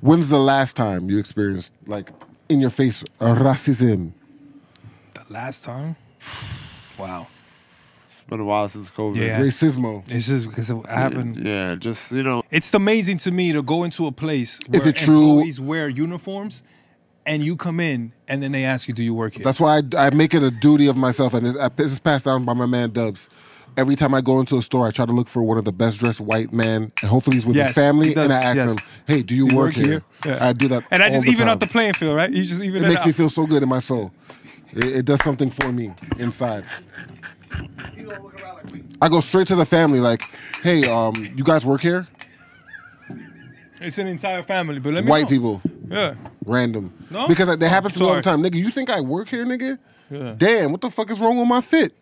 When's the last time you experienced like in your face racism? The last time, wow. It's been a while since COVID. Yeah. Racismo. It's just because it happened. Yeah, just you know, It's amazing to me to go into a place where Is it true- employees wear uniforms, and you come in, and then they ask you, "Do you work here?" That's why I, I make it a duty of myself, and it's, this is passed down by my man Dubs. Every time I go into a store, I try to look for one of the best dressed white men, and hopefully he's with Yes, his family, and I ask yes. him, "Hey, do you, Do you work, work here?" here? Yeah. I do that, and I just even time. out the playing field, right? You just even It it makes me feel so good in my soul. It, it does something for me inside. I go straight to the family, like, "Hey, um, you guys work here?" It's an entire family, but let me White know. people, Yeah. random, No? because they Oh, happen to me all the time. Nigga, you think I work here, nigga? Yeah. Damn, what the fuck is wrong with my fit?